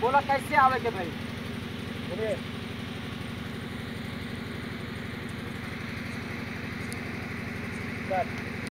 बोला कैसे आवे के भाई Thank